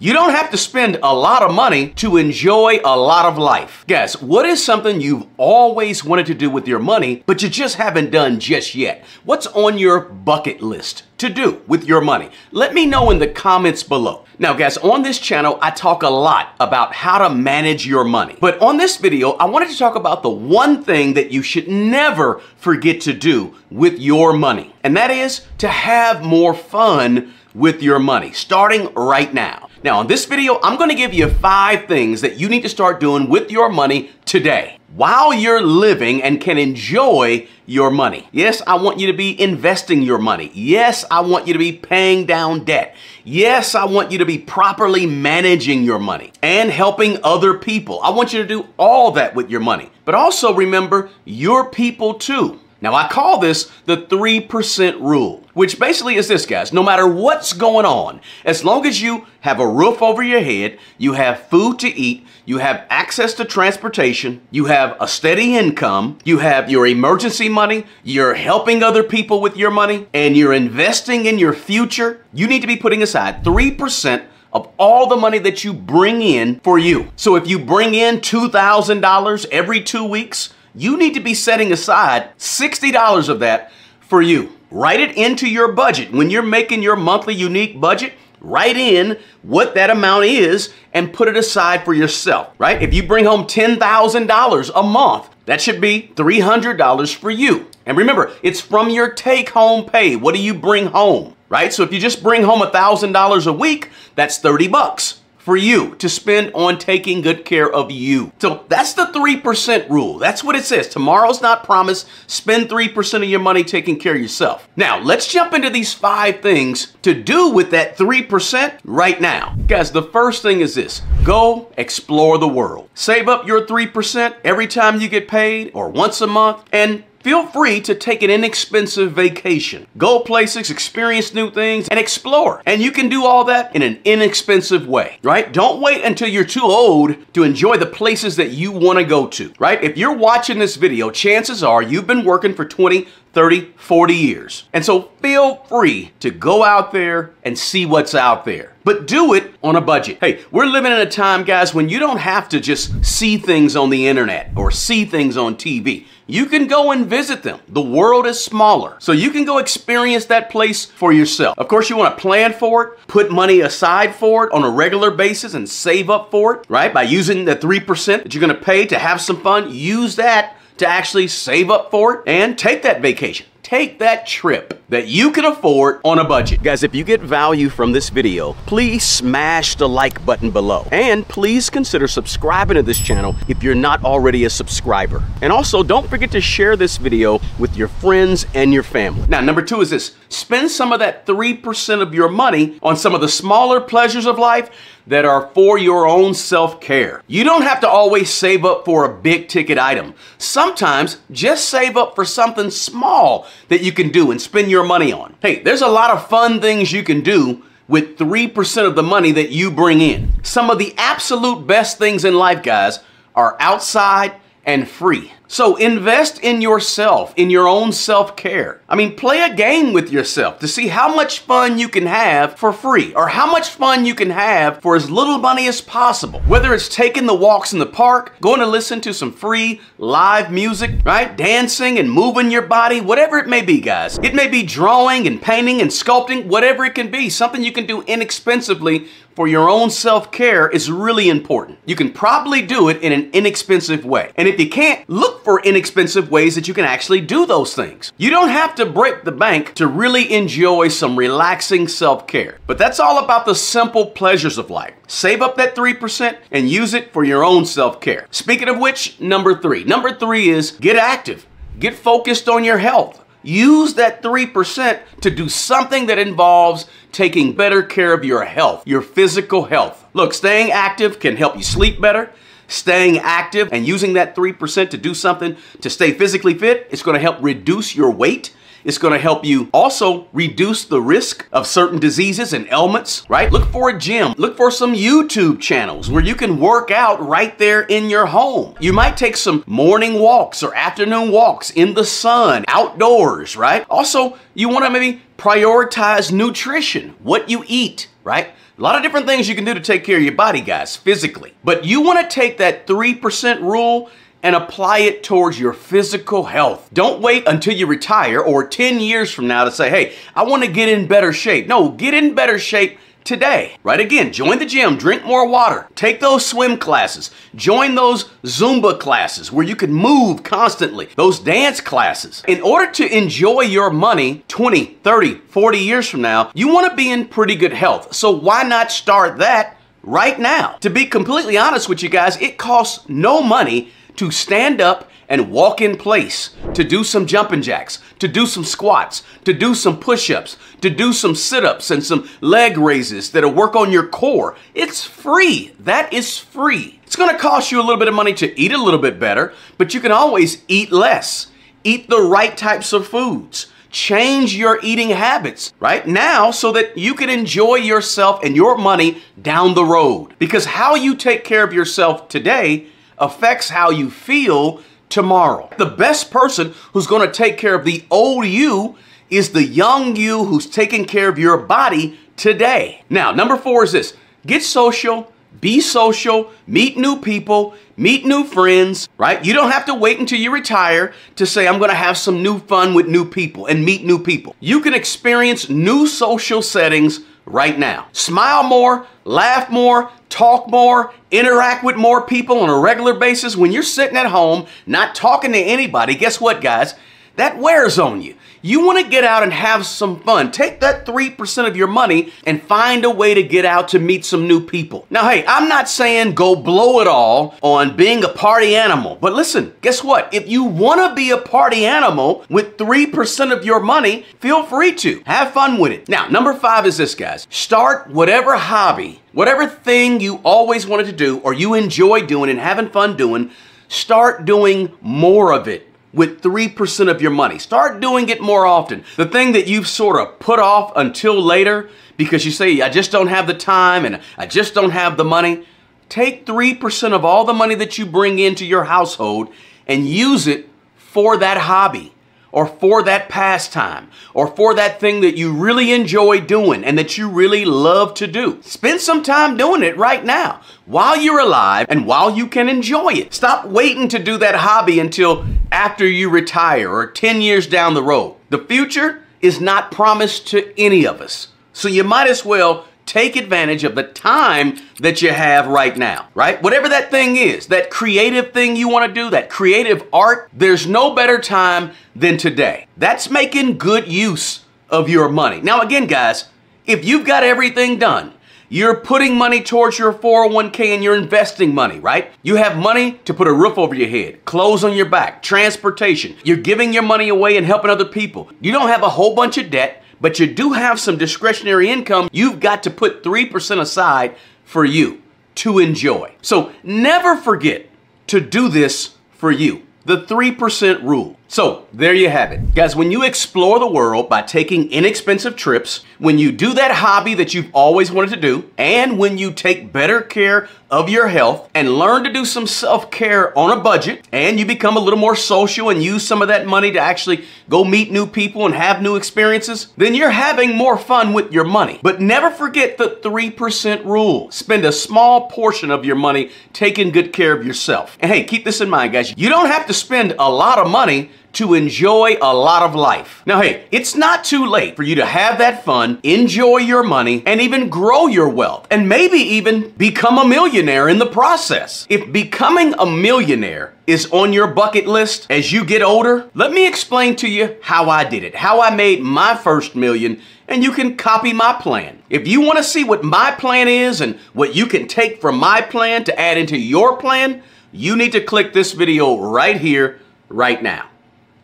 You don't have to spend a lot of money to enjoy a lot of life. Guess, what is something you've always wanted to do with your money, but you just haven't done just yet? What's on your bucket list to do with your money? Let me know in the comments below. Now guys, on this channel, I talk a lot about how to manage your money. But on this video, I wanted to talk about the one thing that you should never forget to do with your money. And that is to have more fun with your money, starting right now. Now, in this video, I'm gonna give you five things that you need to start doing with your money today while you're living and can enjoy your money. Yes, I want you to be investing you're money. Yes, I want you to be paying down debt. Yes, I want you to be properly managing your money and helping other people. I want you to do all that with your money. But also remember, your people too. Now, I call this the 3% rule, which basically is this, guys. No matter what's going on, as long as you have a roof over your head, you have food to eat, you have access to transportation, you have a steady income, you have your emergency money, you're helping other people with your money, and you're investing in your future, you need to be putting aside 3% of all the money that you bring in for you. So if you bring in $2,000 every two weeks, you need to be setting aside $60 of that for you. Write it into your budget. When you're making your monthly unique budget, write in what that amount is and put it aside for yourself, right? If you bring home $10,000 a month, that should be $300 for you. And remember, it's from your take home pay. What do you bring home, right? So if you just bring home $1,000 a week, that's 30 bucks for you to spend on taking good care of you. So that's the 3% rule. That's what it says. Tomorrow's not promised. Spend 3% of your money taking care of yourself. Now, let's jump into these five things to do with that 3% right now. Guys, the first thing is this. Go explore the world. Save up your 3% every time you get paid or once a month and Feel free to take an inexpensive vacation. Go places, experience new things, and explore. And you can do all that in an inexpensive way, right? Don't wait until you're too old to enjoy the places that you want to go to, right? If you're watching this video, chances are you've been working for 20, 30, 40 years. And so feel free to go out there and see what's out there. But do it on a budget. Hey, we're living in a time, guys, when you don't have to just see things on the internet or see things on TV. You can go and visit them. The world is smaller. So you can go experience that place for yourself. Of course, you want to plan for it, put money aside for it on a regular basis and save up for it, right? By using the 3% that you're going to pay to have some fun, use that to actually save up for it and take that vacation take that trip that you can afford on a budget. Guys, if you get value from this video, please smash the like button below. And please consider subscribing to this channel if you're not already a subscriber. And also, don't forget to share this video with your friends and your family. Now, number two is this. Spend some of that 3% of your money on some of the smaller pleasures of life that are for your own self-care. You don't have to always save up for a big ticket item. Sometimes just save up for something small that you can do and spend your money on. Hey, there's a lot of fun things you can do with 3% of the money that you bring in. Some of the absolute best things in life, guys, are outside and free. So invest in yourself, in your own self-care. I mean, play a game with yourself to see how much fun you can have for free or how much fun you can have for as little money as possible. Whether it's taking the walks in the park, going to listen to some free live music, right? Dancing and moving your body, whatever it may be, guys. It may be drawing and painting and sculpting, whatever it can be. Something you can do inexpensively for your own self-care is really important. You can probably do it in an inexpensive way. And if you can't, look for inexpensive ways that you can actually do those things. You don't have to break the bank to really enjoy some relaxing self-care. But that's all about the simple pleasures of life. Save up that 3% and use it for your own self-care. Speaking of which, number three. Number three is get active. Get focused on your health. Use that 3% to do something that involves taking better care of your health, your physical health. Look, staying active can help you sleep better, staying active and using that 3% to do something to stay physically fit, it's gonna help reduce your weight. It's gonna help you also reduce the risk of certain diseases and ailments, right? Look for a gym. Look for some YouTube channels where you can work out right there in your home. You might take some morning walks or afternoon walks in the sun, outdoors, right? Also, you wanna maybe prioritize nutrition, what you eat, right? A lot of different things you can do to take care of your body, guys, physically. But you want to take that 3% rule and apply it towards your physical health. Don't wait until you retire or 10 years from now to say, hey, I want to get in better shape. No, get in better shape today. Right again, join the gym, drink more water, take those swim classes, join those Zumba classes where you can move constantly, those dance classes. In order to enjoy your money 20, 30, 40 years from now, you want to be in pretty good health. So why not start that right now? To be completely honest with you guys, it costs no money to stand up and walk in place, to do some jumping jacks, to do some squats, to do some push ups, to do some sit ups and some leg raises that'll work on your core. It's free. That is free. It's gonna cost you a little bit of money to eat a little bit better, but you can always eat less. Eat the right types of foods change your eating habits right now so that you can enjoy yourself and your money down the road. Because how you take care of yourself today affects how you feel tomorrow. The best person who's going to take care of the old you is the young you who's taking care of your body today. Now, number four is this get social, be social, meet new people, meet new friends, right? You don't have to wait until you retire to say, I'm going to have some new fun with new people and meet new people. You can experience new social settings right now. Smile more, laugh more, talk more, interact with more people on a regular basis. When you're sitting at home, not talking to anybody, guess what, guys? That wears on you. You want to get out and have some fun. Take that 3% of your money and find a way to get out to meet some new people. Now, hey, I'm not saying go blow it all on being a party animal. But listen, guess what? If you want to be a party animal with 3% of your money, feel free to. Have fun with it. Now, number five is this, guys. Start whatever hobby, whatever thing you always wanted to do or you enjoy doing and having fun doing, start doing more of it with 3% of your money. Start doing it more often. The thing that you've sort of put off until later because you say, I just don't have the time and I just don't have the money. Take 3% of all the money that you bring into your household and use it for that hobby or for that pastime or for that thing that you really enjoy doing and that you really love to do. Spend some time doing it right now while you're alive and while you can enjoy it. Stop waiting to do that hobby until after you retire or 10 years down the road. The future is not promised to any of us. So you might as well take advantage of the time that you have right now, right? Whatever that thing is, that creative thing you want to do, that creative art, there's no better time than today. That's making good use of your money. Now, again, guys, if you've got everything done, you're putting money towards your 401k and you're investing money, right? You have money to put a roof over your head, clothes on your back, transportation. You're giving your money away and helping other people. You don't have a whole bunch of debt but you do have some discretionary income, you've got to put 3% aside for you to enjoy. So never forget to do this for you. The 3% rule. So there you have it. Guys, when you explore the world by taking inexpensive trips, when you do that hobby that you've always wanted to do, and when you take better care of your health and learn to do some self-care on a budget, and you become a little more social and use some of that money to actually go meet new people and have new experiences, then you're having more fun with your money. But never forget the 3% rule. Spend a small portion of your money taking good care of yourself. And hey, keep this in mind, guys. You don't have to spend a lot of money to enjoy a lot of life. Now, hey, it's not too late for you to have that fun, enjoy your money, and even grow your wealth, and maybe even become a millionaire in the process. If becoming a millionaire is on your bucket list as you get older, let me explain to you how I did it, how I made my first million, and you can copy my plan. If you want to see what my plan is and what you can take from my plan to add into your plan, you need to click this video right here, right now.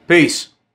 Peace.